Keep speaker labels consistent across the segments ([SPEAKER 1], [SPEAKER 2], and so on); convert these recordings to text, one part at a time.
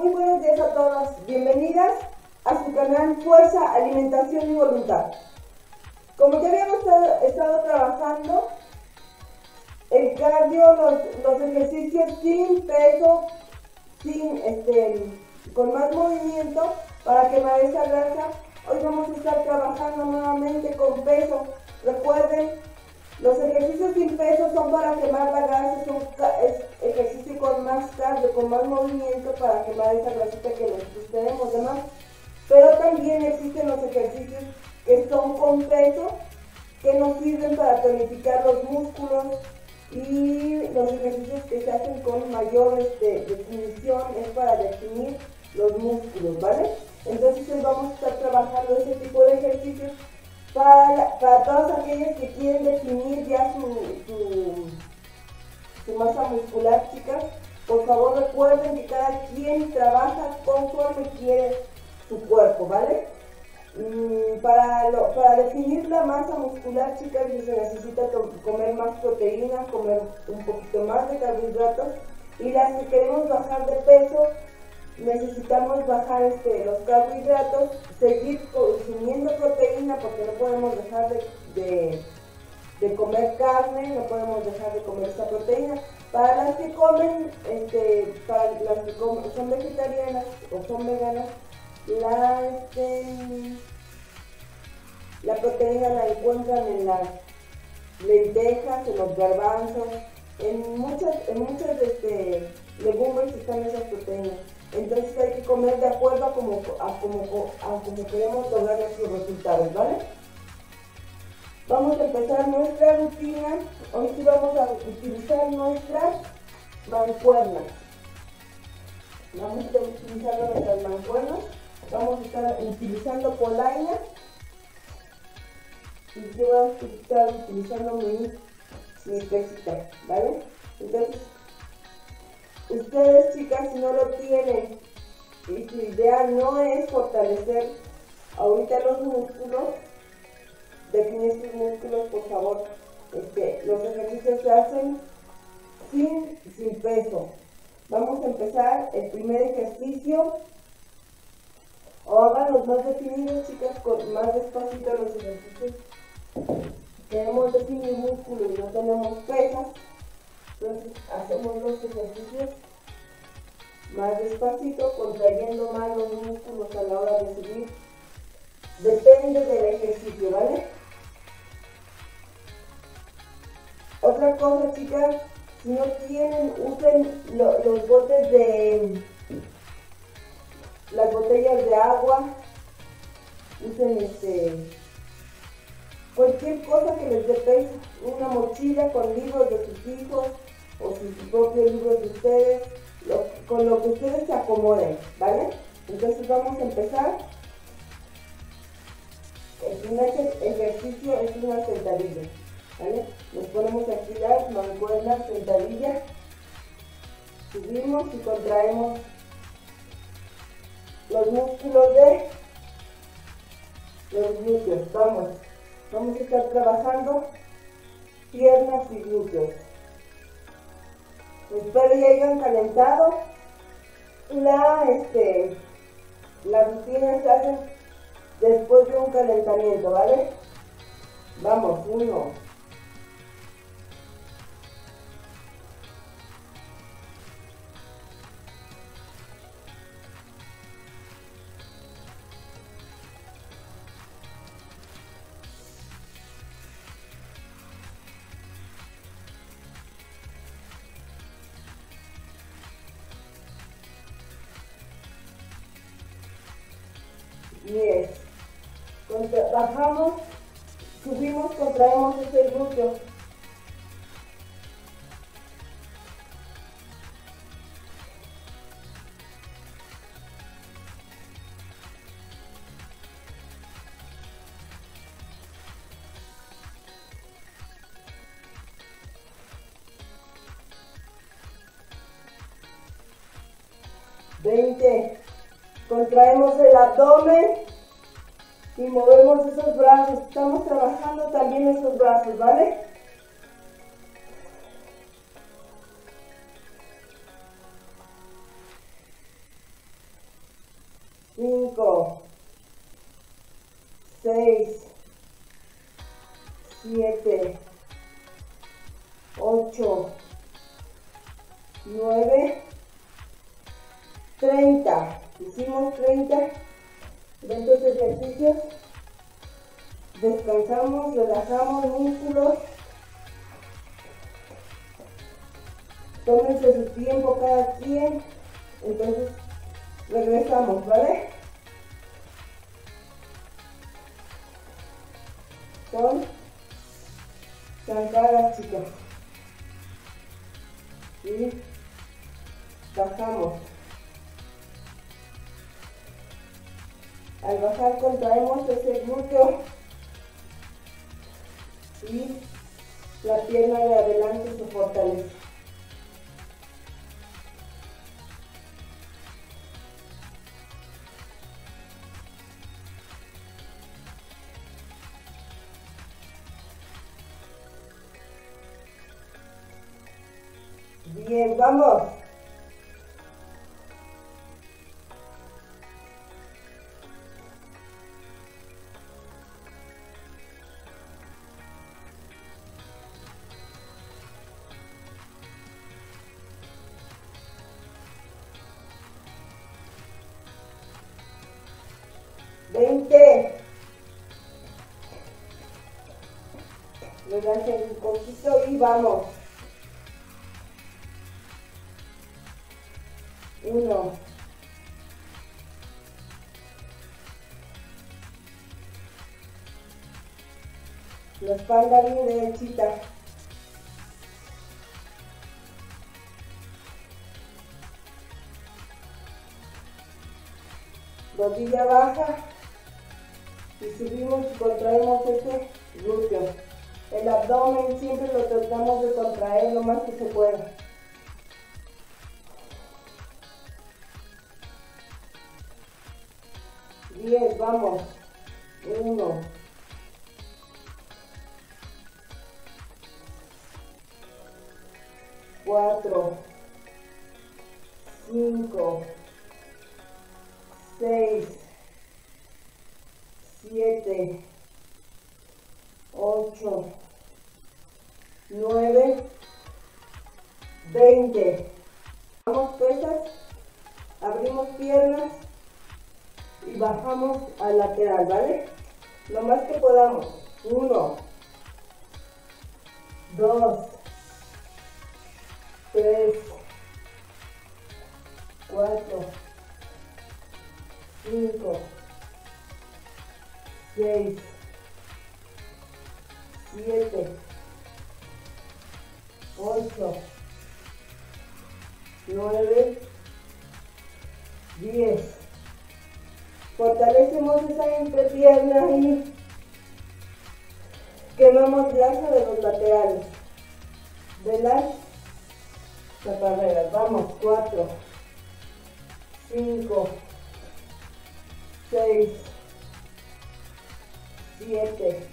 [SPEAKER 1] Muy buenos días a todas, bienvenidas a su canal Fuerza, Alimentación y Voluntad. Como ya habíamos estado, trabajando, el cardio, los, ejercicios sin peso, sin este, con más movimiento para quemar esa grasa, hoy vamos a estar trabajando nuevamente con peso. Recuerden los ejercicios sin peso son para quemar la grasa, son ejercicios con más cardio, con más movimiento para quemar esa grasita que nosotros tenemos demás. Pero también existen los ejercicios que son con peso, que nos sirven para tonificar los músculos y los ejercicios que se hacen con mayor este, definición es para definir los músculos, ¿vale? Entonces vamos a estar trabajando ese tipo de ejercicios para, para todas aquellas que quieren definir ya su, su, masa muscular, chicas, por favor recuerden que cada quien trabaja conforme quiere su cuerpo, ¿vale? Mm, para, para definir la masa muscular, chicas, se necesita comer más proteína, comer un poquito más de carbohidratos y las que queremos bajar de peso, necesitamos bajar este, los carbohidratos, seguir consumiendo proteína porque no podemos dejar de, comer carne, no podemos dejar de comer esa proteína. Para las que comen, este, para las que son vegetarianas o son veganas, la, este, la proteína la encuentran en las lentejas, en los garbanzos, en muchas, en muchas este, legumbres están esas proteínas. Entonces hay que comer de acuerdo a cómo como, queremos lograr nuestros resultados, ¿vale? Vamos a empezar nuestra rutina. Hoy sí vamos a utilizar nuestras mancuernas. Vamos a estar utilizando nuestras mancuernas. Vamos a estar utilizando polaina. Y yo voy a estar utilizando mi, mi pesita, ¿vale? Entonces Ustedes, chicas, si no lo tienen y su idea no es fortalecer ahorita los músculos, definir sus músculos, por favor. Este, los ejercicios se hacen sin, sin peso. Vamos a empezar el primer ejercicio. O hagan los más definidos, chicas, con más despacito los ejercicios. Queremos definir músculos y no tenemos pesas. Entonces hacemos los ejercicios más despacito, contrayendo más los músculos a la hora de subir. Depende del ejercicio, ¿vale? Otra cosa, chicas, si no tienen, usen los botes de las botellas de agua, usen este cualquier cosa que les dé peso, una mochila con libros de sus hijos, o sus propios libros de ustedes, con lo que ustedes se acomoden, ¿vale? Entonces vamos a empezar. El primer ejercicio es una sentadilla, ¿vale? Nos ponemos aquí las mancuernas, sentadilla, subimos y contraemos los músculos de los glúteos. Vamos, vamos a estar trabajando piernas y glúteos. Espero ya hayan calentado. La, este, la rutina se hace después de un calentamiento, ¿vale? Vamos, uno, back and. Cinco. Bien, vamos. Veinte. Relajen un poquito y vamos. Espalda bien derechita. Rodilla baja. Y subimos y contraemos ese glúteo. El abdomen siempre lo tratamos de contraer lo más que se pueda. 4, 5, 6, 7, 8, 9, 20. Vamos pesas, abrimos piernas y bajamos al lateral, ¿vale? Lo más que podamos. 1, 2, tres, cuatro, cinco, seis, siete, ocho, nueve, diez. Fortalecemos esa entrepierna y quemamos grasa de los laterales de Vamos, 4, 5, 6, 7,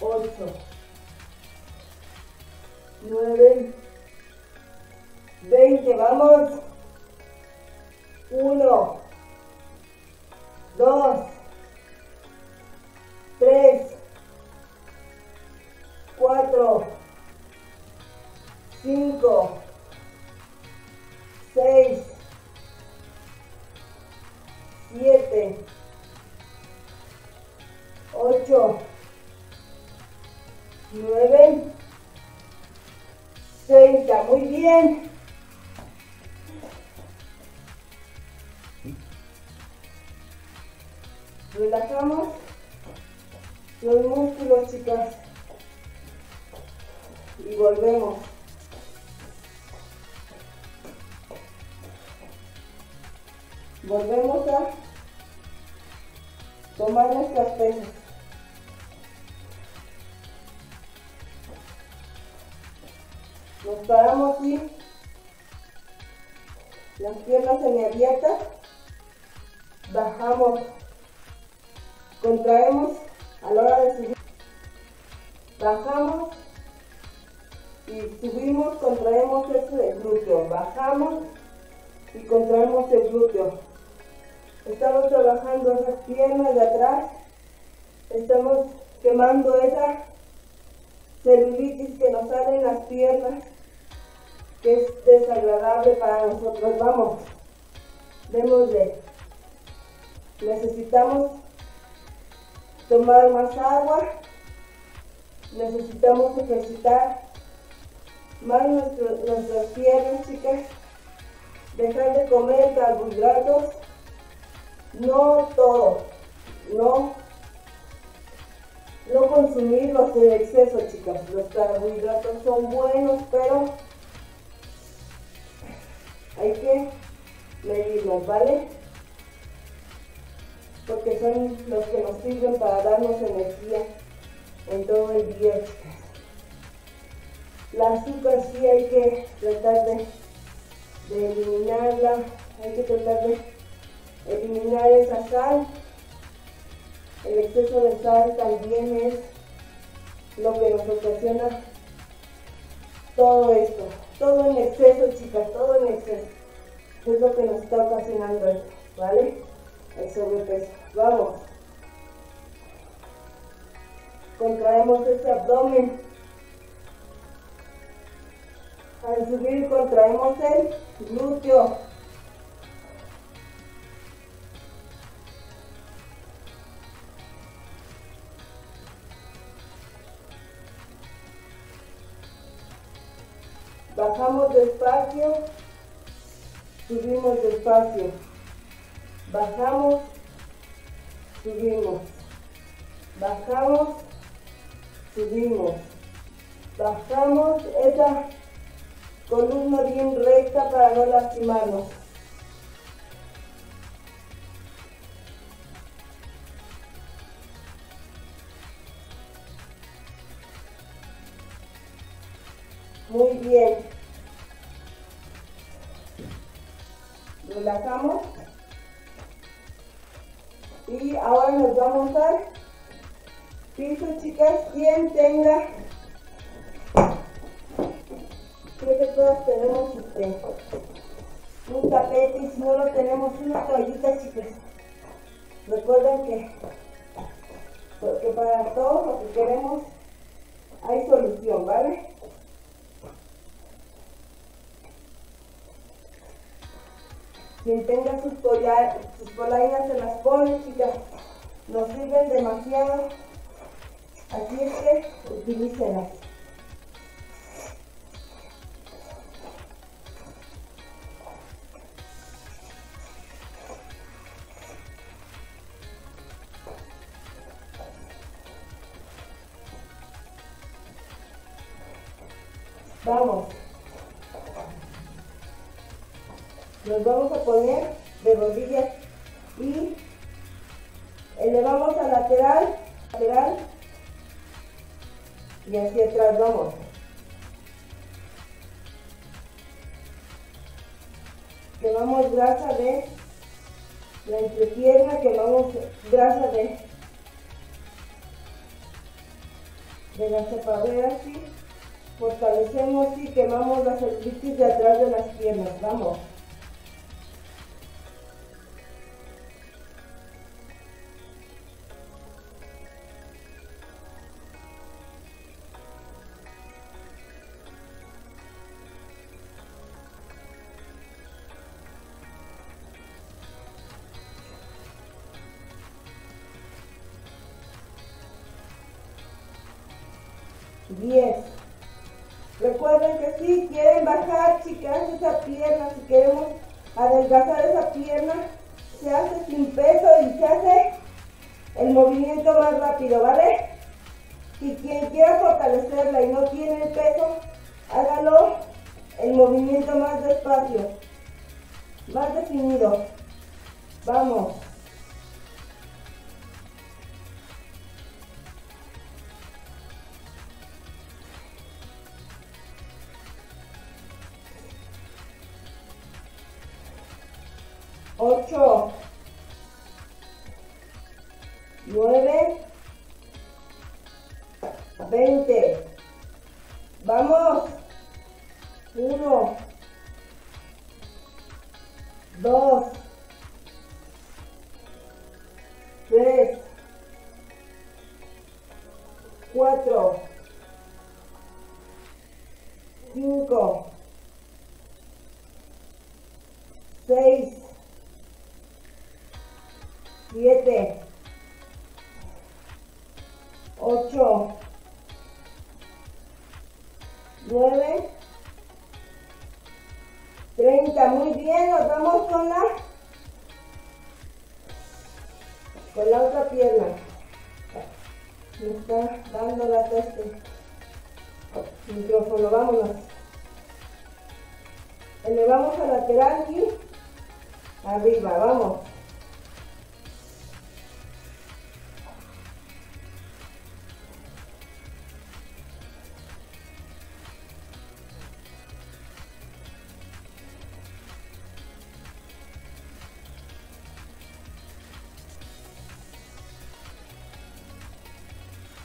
[SPEAKER 1] 8, 9, 20, vamos, 1, 2, cinco, seis, a la hora de subir, bajamos y subimos, contraemos ese glúteo, bajamos y contraemos el glúteo. Estamos trabajando esas piernas de atrás. Estamos quemando esa celulitis que nos sale en las piernas, que es desagradable para nosotros. Vamos, de Necesitamos tomar más agua. Necesitamos ejercitar más nuestras piernas, chicas. Dejar de comer carbohidratos. No todo. No no consumirlos en exceso, chicas. Los carbohidratos son buenos, pero hay que medirlos, ¿vale? Porque son los que nos sirven para darnos energía en todo el día. La azúcar sí hay que tratar de, de eliminarla, hay que tratar de eliminar esa sal el exceso de sal también es lo que nos ocasiona todo esto. Todo en exceso, chicas, todo en exceso. Es lo que nos está ocasionando esto, ¿vale? El sobrepeso. Vamos. Contraemos este abdomen. Al subir contraemos el glúteo. Bajamos despacio, subimos despacio. Bajamos, subimos. Bajamos, subimos. Bajamos esa columna bien recta para no lastimarnos. Muy bien. Relajamos. Y ahora nos vamos al piso, chicas. Quien tenga, creo que todas tenemos este, un tapete y si no lo tenemos, una toallita, chicas. Recuerden que, porque para todo lo que queremos hay solución, ¿vale? Quien tenga sus, sus polainas se las pone, chicas. Nos sirven demasiado. Así es que utilícenlas. La entrepierna, quemamos grasa de, de la cepadera, ¿sí? fortalecemos y quemamos las celulitis de atrás de las piernas, vamos. 8, 9,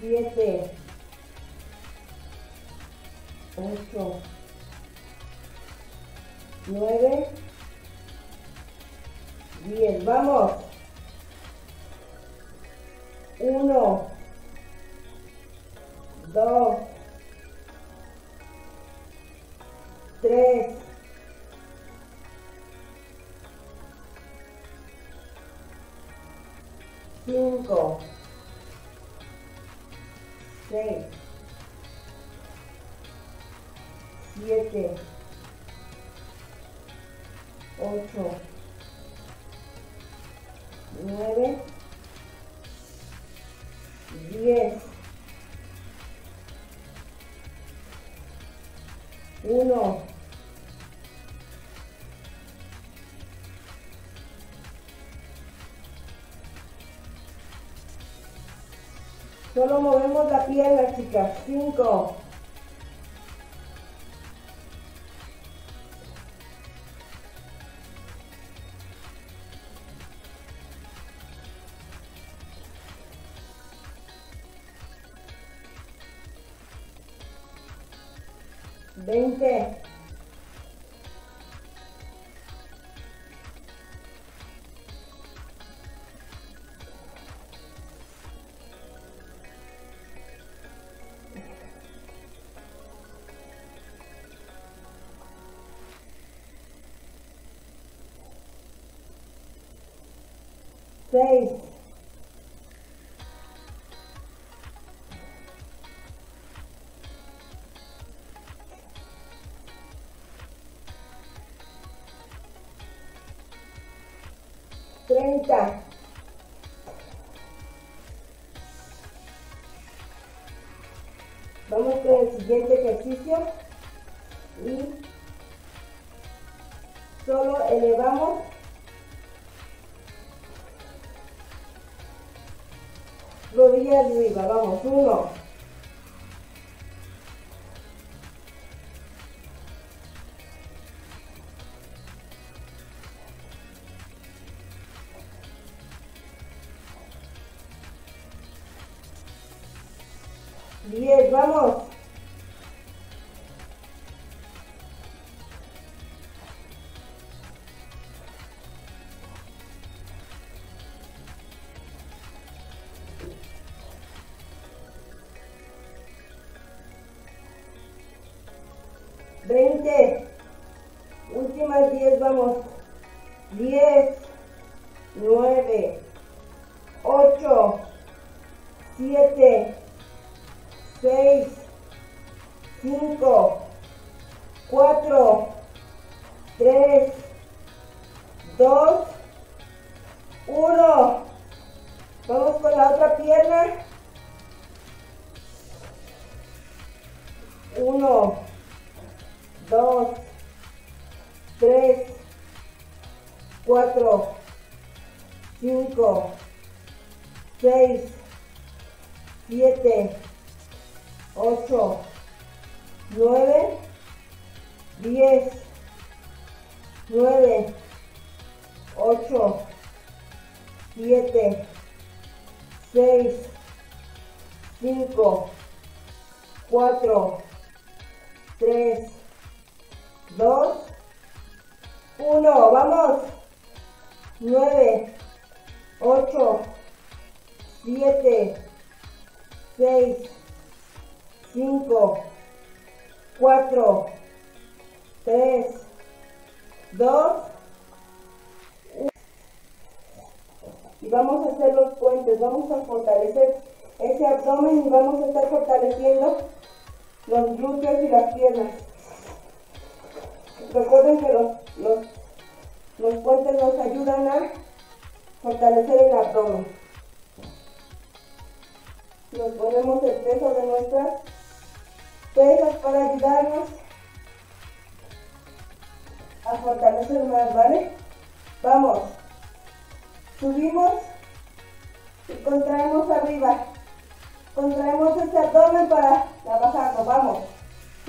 [SPEAKER 1] 7, 8, 9, 10. Vamos. 1, Solo movemos la pierna, chicas. Cinco. Veinte. Vamos con el siguiente ejercicio. vamos cuatro.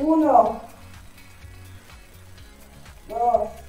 [SPEAKER 1] Uno. Dos.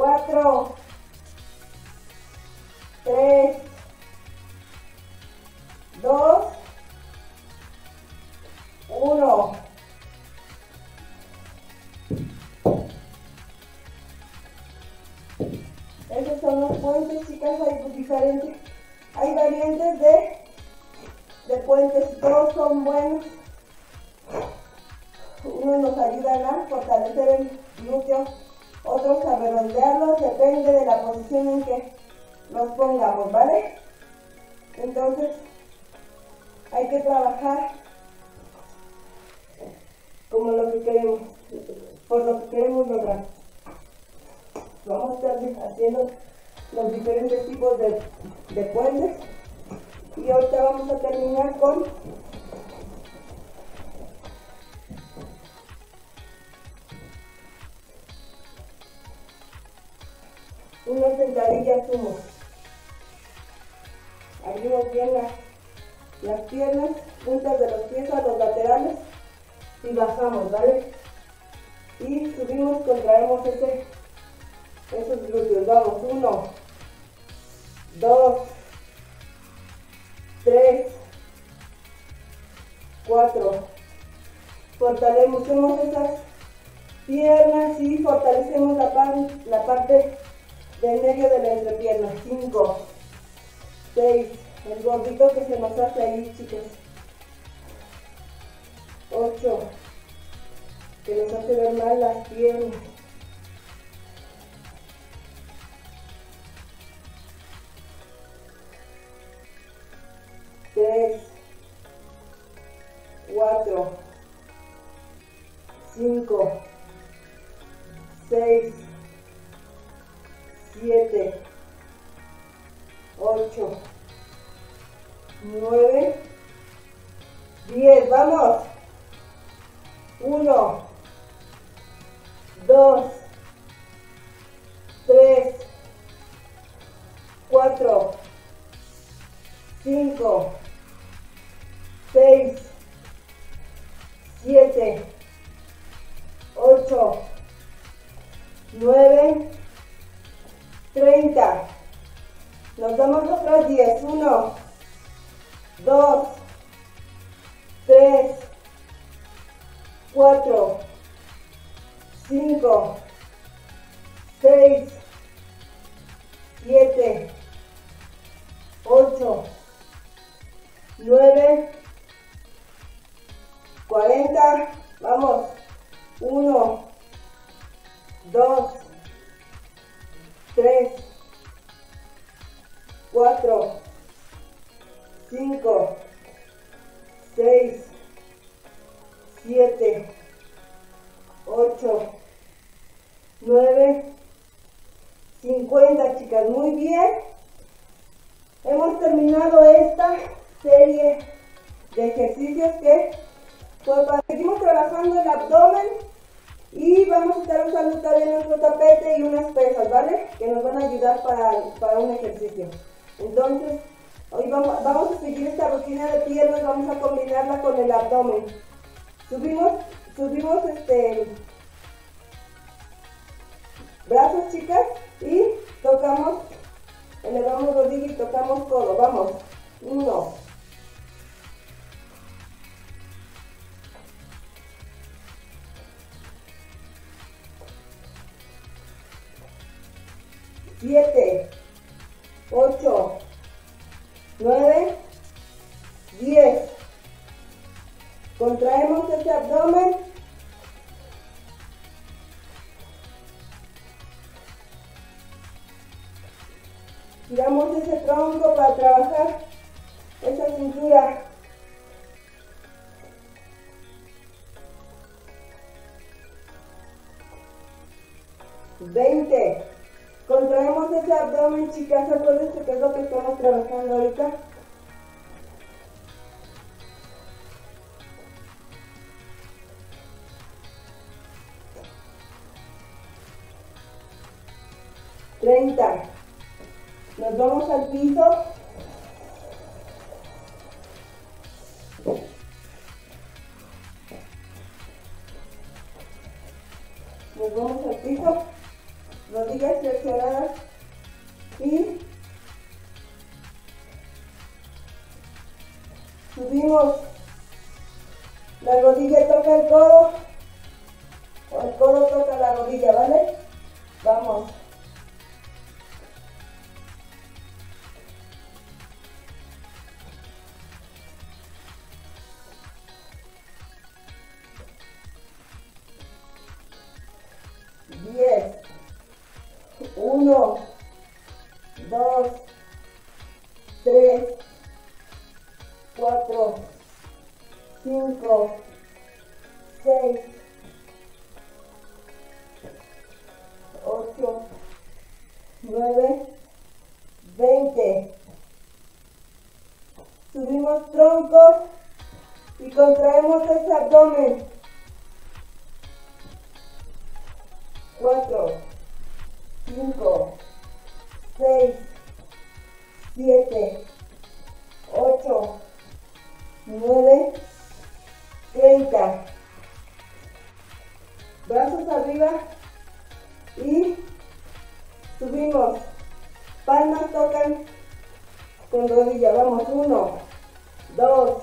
[SPEAKER 1] 4, 3, esos glúteos. Vamos, uno, dos, tres, cuatro. Fortalecemos esas piernas y fortalecemos la, pan, la parte del medio de la entrepierna. Cinco, seis, el gordito que se nos hace ahí, chicos. 8, que nos hace ver mal las piernas. Tres, cuatro, cinco, seis, siete, ocho, nueve, diez. Vamos. Uno, dos, tres, cuatro, cinco, seis, siete, ocho, nueve, treinta. Nos damos otras diez. Uno, dos, tres, cuatro, cinco, seis, siete, ocho, nueve, cuarenta, vamos, uno, dos, tres, cuatro, cinco, seis, 7, 8, 9, 50, chicas. Muy bien. Hemos terminado esta serie de ejercicios que para... Seguimos trabajando el abdomen y vamos a estar usando también nuestro tapete y unas pesas, ¿vale? Que nos van a ayudar para, para un ejercicio. Entonces, hoy vamos, vamos a seguir esta rutina de piernas, vamos a combinarla con el abdomen. Subimos, subimos este brazos, chicas, y tocamos, elevamos rodilla y tocamos codo. Vamos, uno, siete, ocho, nueve, diez. Contraemos ese abdomen. Tiramos ese tronco para trabajar esa cintura. Veinte. Contraemos ese abdomen, chicas. Acuérdense que es lo que estamos trabajando ahorita. 30. Nos vamos al piso. Nos vamos al piso. Rodillas flexionadas. Y subimos. La rodilla toca el codo. O el codo toca la rodilla, ¿vale? Vamos. Brazos arriba y subimos. Palmas tocan con rodilla. Vamos, uno, dos,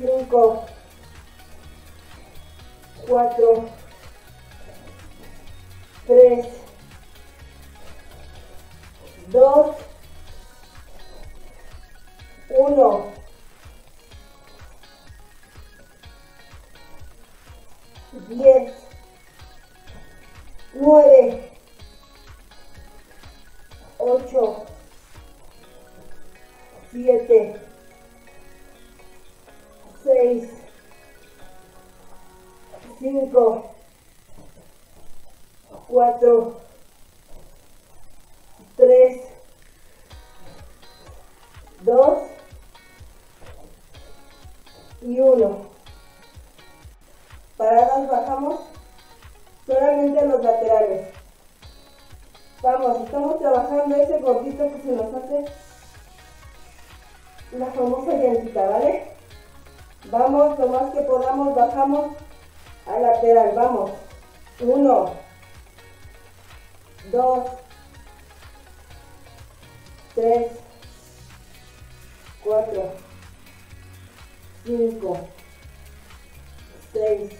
[SPEAKER 1] 5, 4, 3, 2, 1. Diez, nueve, ocho, siete, 5, 4, 3, 2 y 1. Paradas bajamos solamente a los laterales. Vamos, estamos trabajando ese cortito que se nos hace la famosa llantita, ¿vale? Vamos, lo más que podamos, bajamos al lateral, vamos. Uno, dos, tres, cuatro, cinco, seis,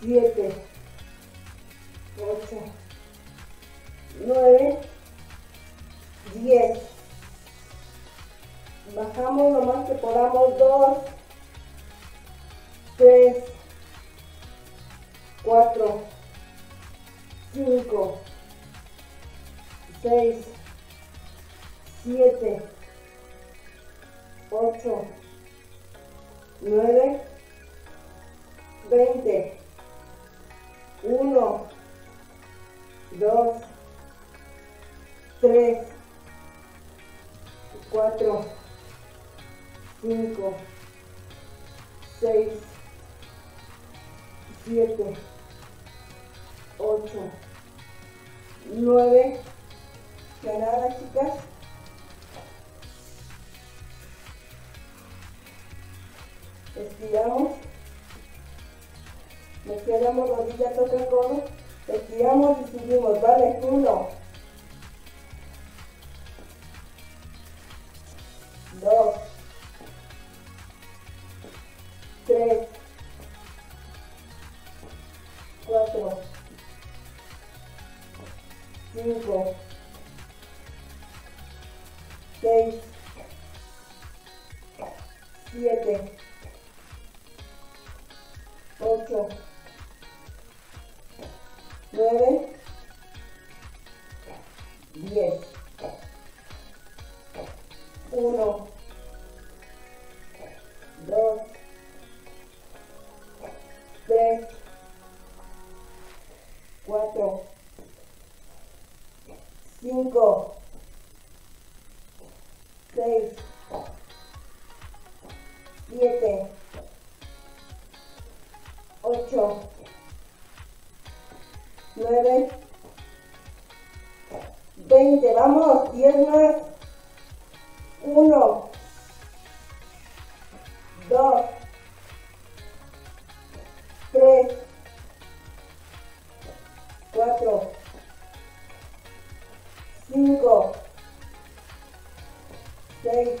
[SPEAKER 1] siete, ocho, nueve, diez. Bajamos lo más que podamos, dos, tres, cuatro, cinco, seis, siete, ocho, nueve, veinte, uno, dos, tres, cuatro, cinco, seis, 7, 8, 9. ¿Ya nada, chicas? Estiramos. Nos quedamos rodilla toca el codo. Estiramos y subimos. Vale, 1, 9, 20. Vamos, piernas. 1, 2, 3, 4, 5, 6,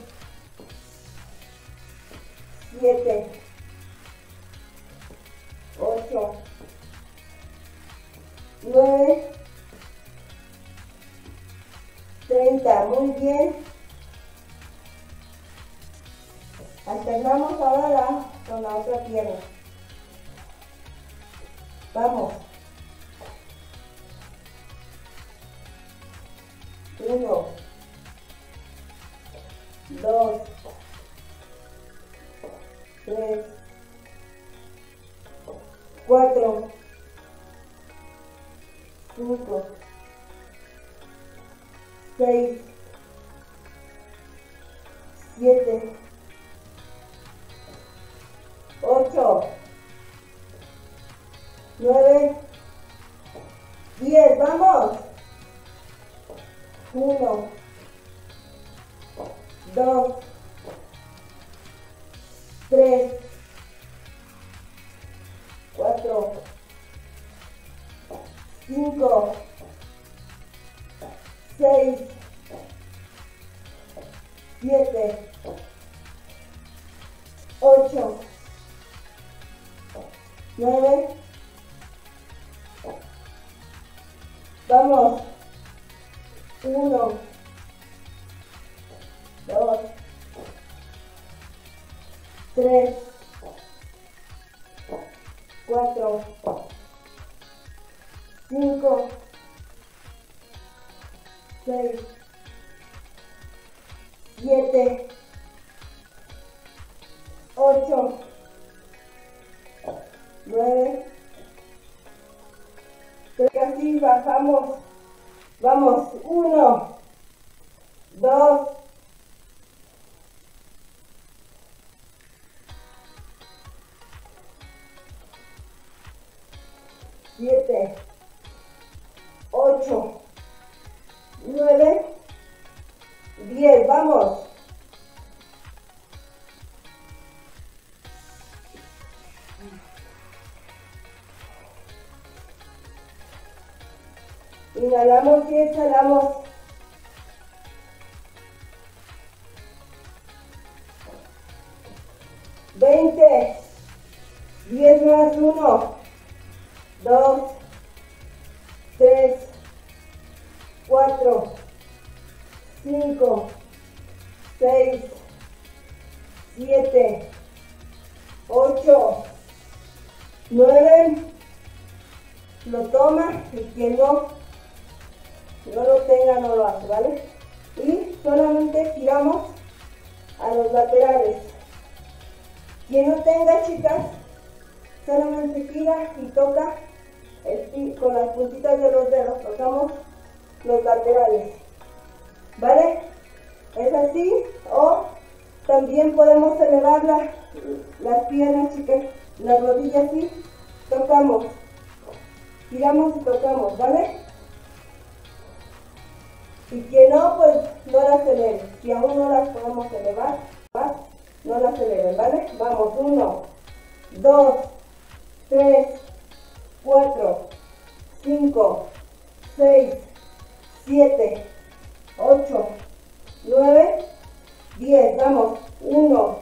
[SPEAKER 1] 7, 8, ocho, nueve, treinta, muy bien. Alternamos ahora con la otra pierna. Vamos. Uno, dos, tres, cuatro, cinco, seis, siete, ocho, nueve, diez, vamos. Uno, dos, tres, cuatro, cinco, seis, siete, ocho, nueve, vamos, uno, dos, tres, cuatro, cinco, seis, 7, 8, 9, así bajamos, vamos, 1, 2, siete, ocho, nueve, piernas, chicas, las rodillas así, tocamos, giramos y tocamos, ¿vale? Y que no, pues no las eleven. Si aún no las podemos elevar, no las eleven, ¿vale? Vamos, uno, dos, tres, cuatro, cinco, seis, siete, ocho, nueve, diez. Vamos, uno,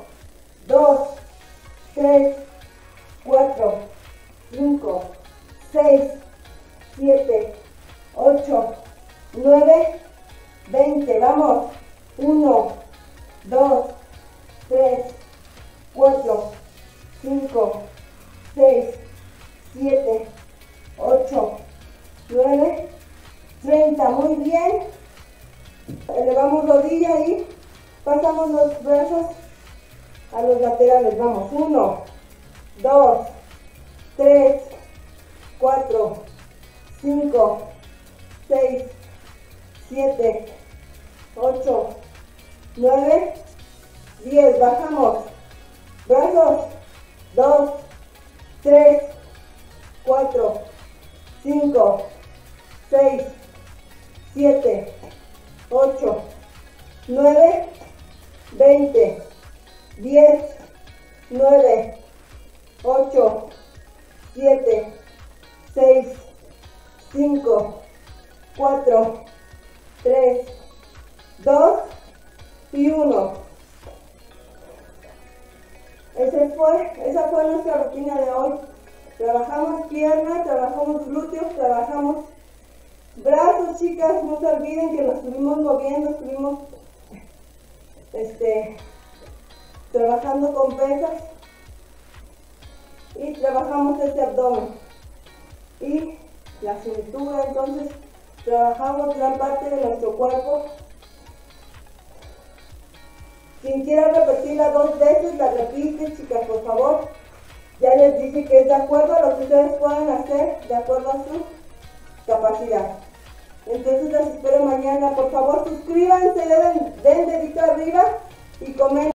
[SPEAKER 1] dos, tres, cuatro, cinco, seis, siete, ocho, nueve, 20, vamos. 1, 2, 3, 4, 5, 6, 7, 8, 9, 30. Muy bien. Elevamos rodilla y pasamos los brazos a los laterales. Vamos. 1, 2, 3, 4, 5, 6, 7, 8, 9, 10. Bajamos.